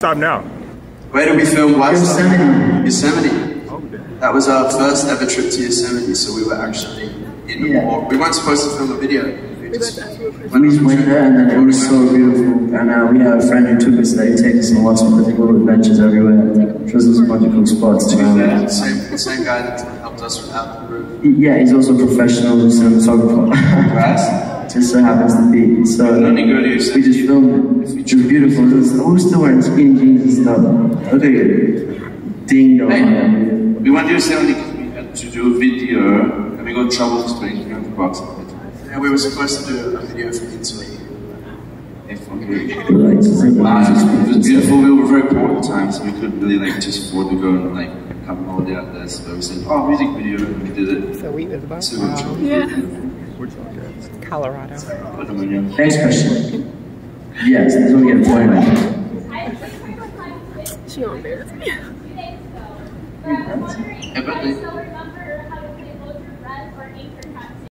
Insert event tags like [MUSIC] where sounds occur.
Stop now. Where did we film Lifestyle? Yosemite. Yosemite. Oh. That was our first ever trip to Yosemite, so we were actually in the Yeah. walk. We weren't supposed to film a video. We just We just went there and then it was so beautiful. And uh, we have a friend who took us there. He takes us on lots of little adventures everywhere. Shows us magical spots around. the same, the same guy that helped us with out the group. Yeah, he's also a professional cinematographer. Right? [LAUGHS] just so happens to be. So only go to we just filmed it. It beautiful. It was, we were still wearing skinny jeans and stuff. Look. Ding dong. Hey, we went to Yosemite because we had to do a video, and we got in trouble for spending 300 bucks on it. And we were supposed to do a video for Italy. If we could. We like to think about Um, it was beautiful. We were very poor at the time, so we couldn't really like just afford to go and like have a holiday out there. So we said, "Oh, music video," and we did it. So we was about So we um, Which? Colorado. put them Next question. Yes, this one we get a point right. She gonna embarrass me. Yeah, but they-